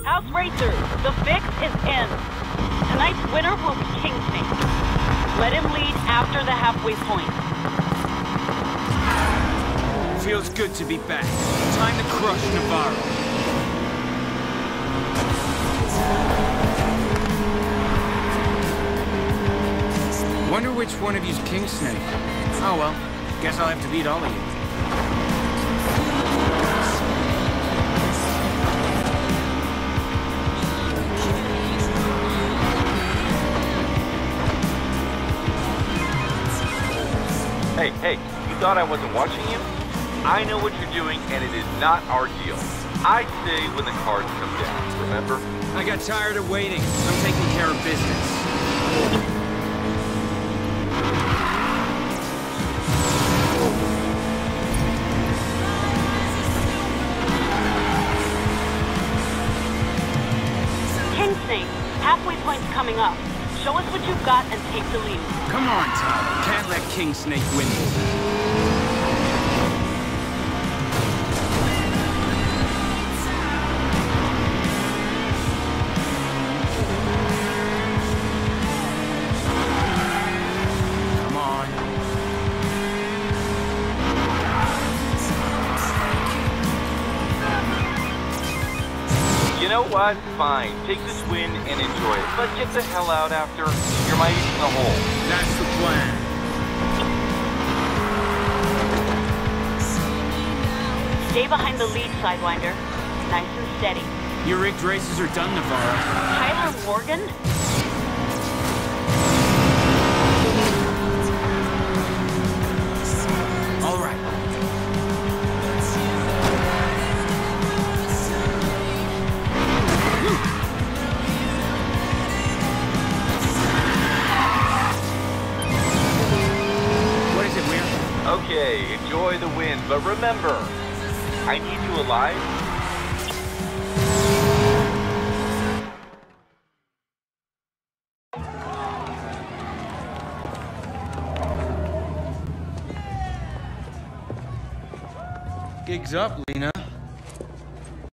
House Racers, the fix is in. Tonight's winner will be King Snake. Let him lead after the halfway point. Feels good to be back. Time to crush Navarro. Wonder which one of you's King Snake. Oh well, guess I'll have to beat all of you. Hey, hey, you thought I wasn't watching you? I know what you're doing, and it is not our deal. I say when the cards come down, remember? I got tired of waiting. I'm taking care of business. Kingsnake, halfway point's coming up. Show us what you've got and take the lead. Come on, Tyler. Can't let King Snake win this. Know what? Fine. Take this win and enjoy it. But get the hell out after. You're my ace in the hole. That's the plan. Stay behind the lead, Sidewinder. Nice and steady. Your rigged races are done, Navarro. Tyler Morgan? Okay, enjoy the win, but remember, I need you alive. Gigs up, Lina.